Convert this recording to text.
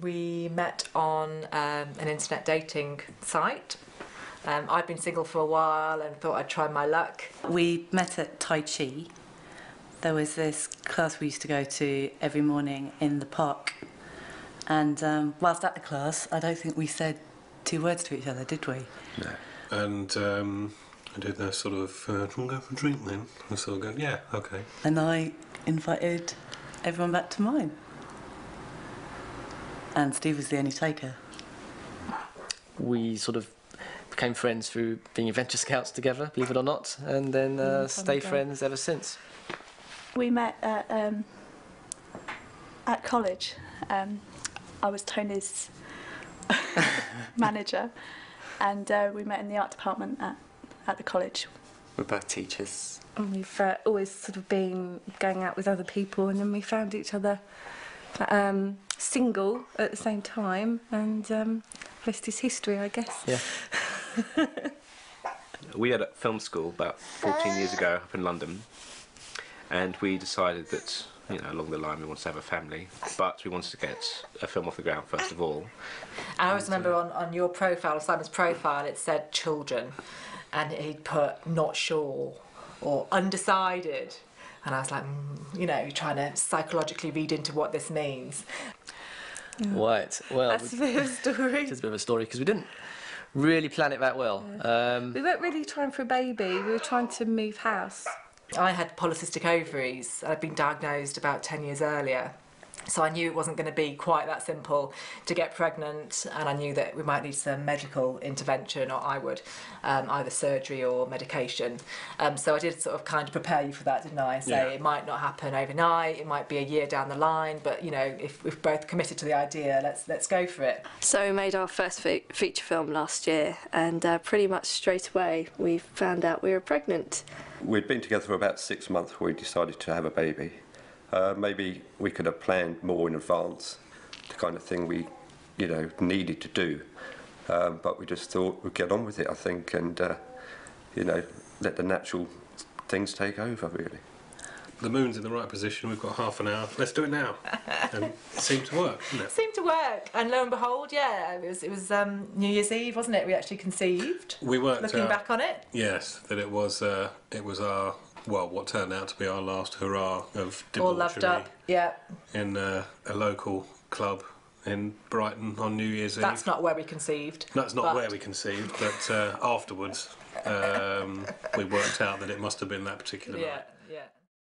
We met on um, an internet dating site. Um, I'd been single for a while and thought I'd try my luck. We met at Tai Chi. There was this class we used to go to every morning in the park. And um, whilst at the class, I don't think we said two words to each other, did we? No. And um, I did the sort of, uh, do you want to go for a drink then? I sort of go, yeah, okay. And I invited everyone back to mine. And Steve was the only taker. We sort of became friends through being adventure scouts together, believe it or not, and then uh, time stay ago. friends ever since. We met at, um, at college. Um, I was Tony's manager, and uh, we met in the art department at, at the college. We're both teachers. and we've uh, always sort of been going out with other people and then we found each other um, single at the same time and um, rest is history I guess. Yeah. We had a film school about 14 years ago up in London, and we decided that, you know, along the line we wanted to have a family, but we wanted to get a film off the ground first of all. I always remember on, on your profile, Simon's profile, it said children, and he'd put not sure or undecided. And I was like, mm, you know, trying to psychologically read into what this means. Right. Well, That's a bit of a story. it's a bit of a story because we didn't really plan it that well. Um, We weren't really trying for a baby, we were trying to move house. I had polycystic ovaries. I'd been diagnosed about 10 years earlier. So I knew it wasn't going to be quite that simple to get pregnant, and I knew that we might need some medical intervention, or I would, um, either surgery or medication. Um, so I did sort of kind of prepare you for that, didn't I? Say Yeah. it might not happen overnight, it might be a year down the line, but you know, if we've both committed to the idea, let's let's go for it. So we made our first fe- feature film last year, and uh, pretty much straight away we found out we were pregnant. We'd been together for about six months before we decided to have a baby. Uh, maybe we could have planned more in advance, the kind of thing we, you know, needed to do. Um, but we just thought we'd get on with it, I think, and, uh, you know, let the natural things take over, really. The moon's in the right position, we've got half an hour. Let's do it now. and it seemed to work, didn't it? seemed to work, and lo and behold, yeah, it was it was um, New Year's Eve, wasn't it? We actually conceived. We worked Looking out, back on it, yes, that it was, uh, it was our, well, what turned out to be our last hurrah of all loved up. Yeah, in uh, a local club in Brighton on New Year's Eve. that's not where we conceived. That's not but- where we conceived, but uh, afterwards um, we worked out that it must have been that particular night. Yeah, Yeah.